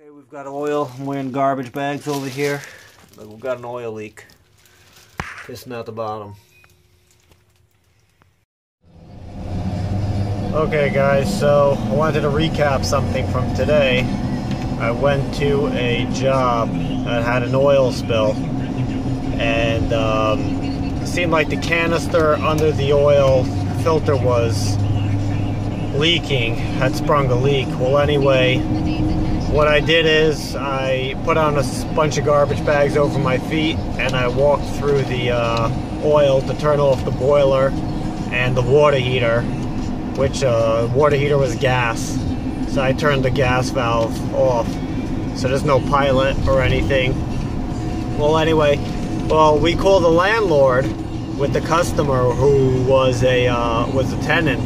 Okay, we've got oil. I'm wearing garbage bags over here. We've got an oil leak. Pissing out the bottom. Okay guys, so I wanted to recap something from today. I went to a job that had an oil spill and um, it seemed like the canister under the oil filter was leaking, had sprung a leak. Well anyway, what I did is I put on a bunch of garbage bags over my feet and I walked through the uh, oil to turn off the boiler and the water heater, which uh, water heater was gas. So I turned the gas valve off. So there's no pilot or anything. Well, anyway, well, we called the landlord with the customer who was a uh, was a tenant,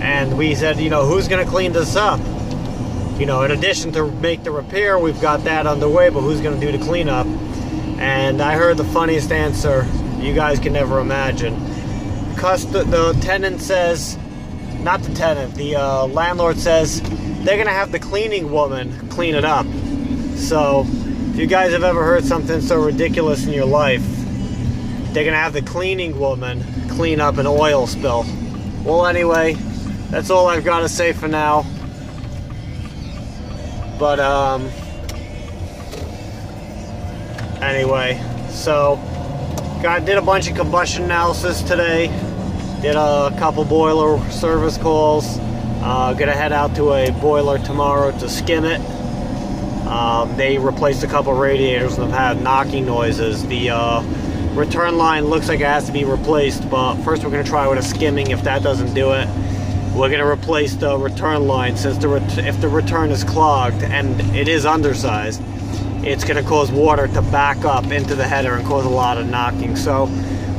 and we said, you know, who's gonna clean this up? You know, in addition to make the repair, we've got that underway, but who's going to do the cleanup? And I heard the funniest answer you guys can never imagine. The, the tenant says, not the tenant, the uh, landlord says they're going to have the cleaning woman clean it up. So, if you guys have ever heard something so ridiculous in your life, they're going to have the cleaning woman clean up an oil spill. Well, anyway, that's all I've got to say for now. But, um, anyway, so, got, did a bunch of combustion analysis today. Did a couple boiler service calls. Uh, gonna head out to a boiler tomorrow to skim it. Um, they replaced a couple radiators and have had knocking noises. The uh, return line looks like it has to be replaced, but first we're gonna try with a skimming. If that doesn't do it, we're going to replace the return line since the if the return is clogged and it is undersized it's going to cause water to back up into the header and cause a lot of knocking. So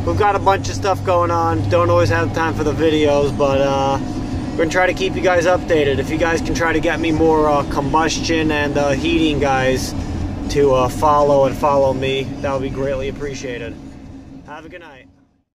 we've got a bunch of stuff going on. Don't always have time for the videos but uh, we're going to try to keep you guys updated. If you guys can try to get me more uh, combustion and uh, heating guys to uh, follow and follow me that would be greatly appreciated. Have a good night